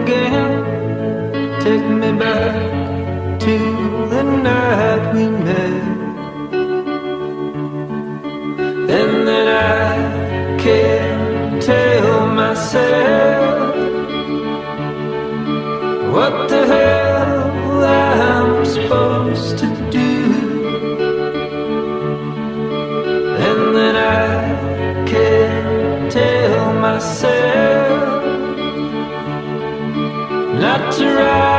again. Take me back to the night. Surround.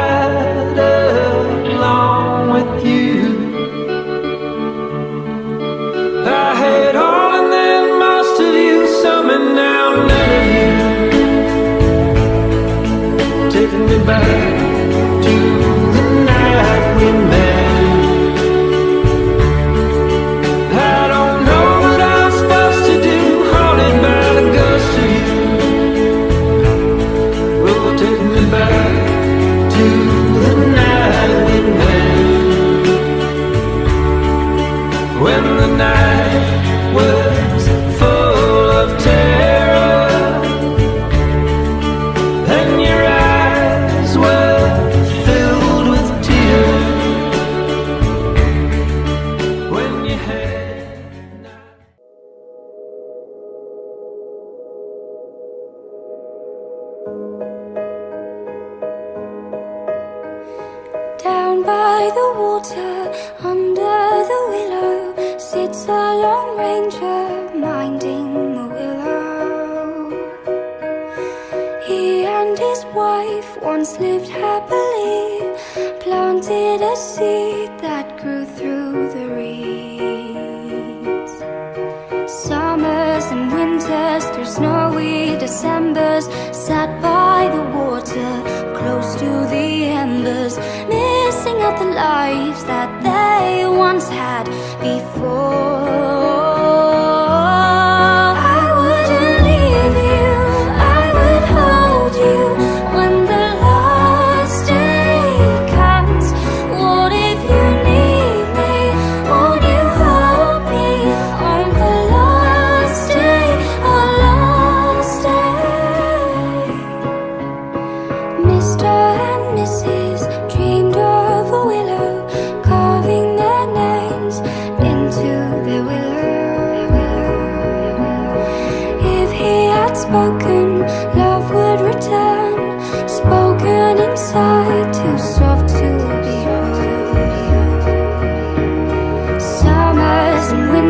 by the water, under the willow, sits a lone ranger minding the willow. He and his wife once lived happily, planted a seed that grew through the reeds. Summers and winters, through snowy Decembers, sat by. the lives that they once had before.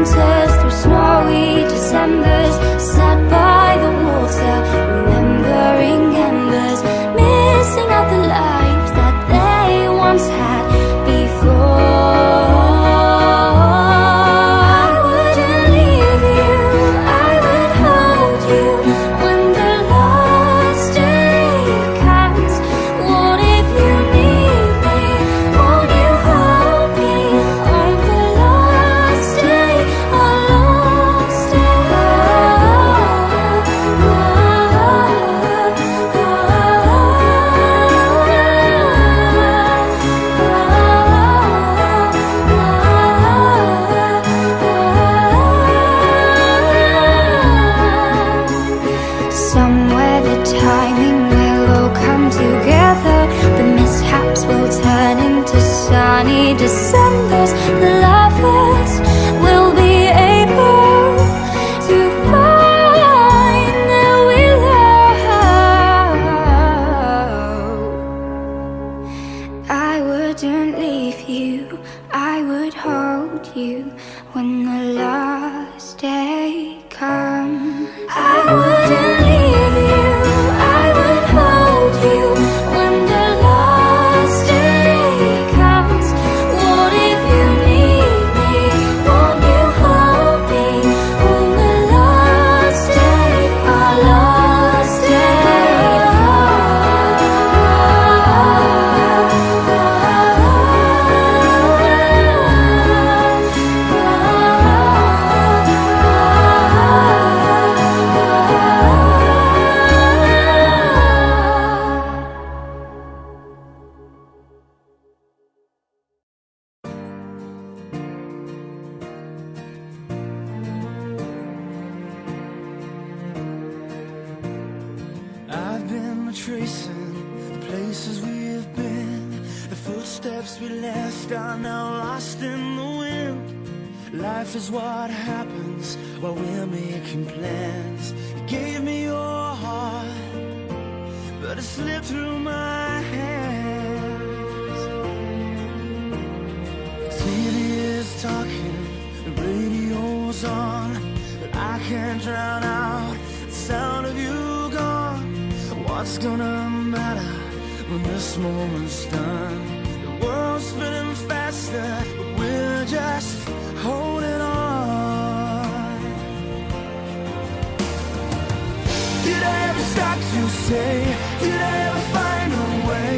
take December's lovers will be able to find their willow. I wouldn't leave you, I would hold you when the last day comes. I wouldn't Retracing the places we've been. The footsteps we left are now lost in the wind. Life is what happens while we're making plans. You gave me your heart, but it slipped through my hands. TV is talking, the radio's on, but I can't drown out What's gonna matter when this moment's done? The world's spinning faster, but we're just holding on. Did I ever stop to say? Did I ever find a way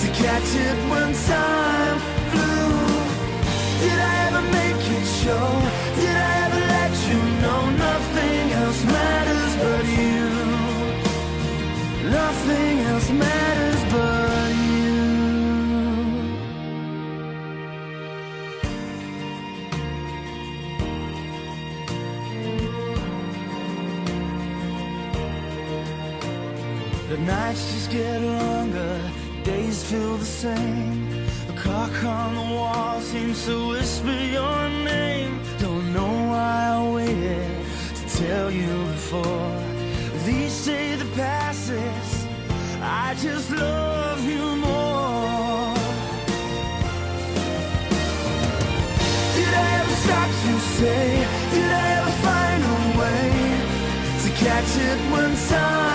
to catch it when time flew? Did I ever make it show? Did I same. The clock on the wall seems to whisper your name. Don't know why I waited to tell you before. With each day that passes, I just love you more. Did I ever stop to say? Did I ever find a way to catch it when time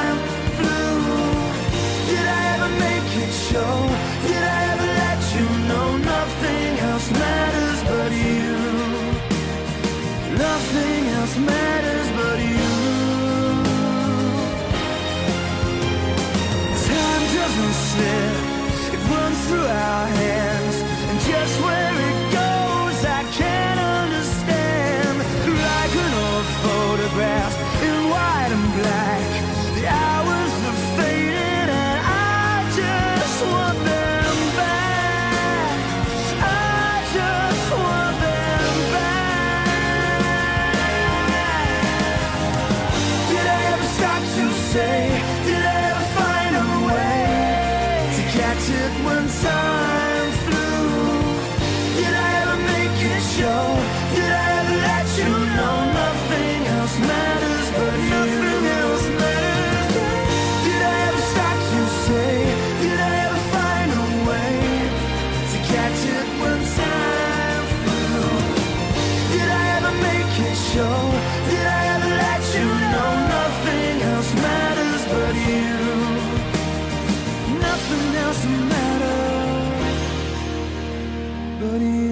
Hari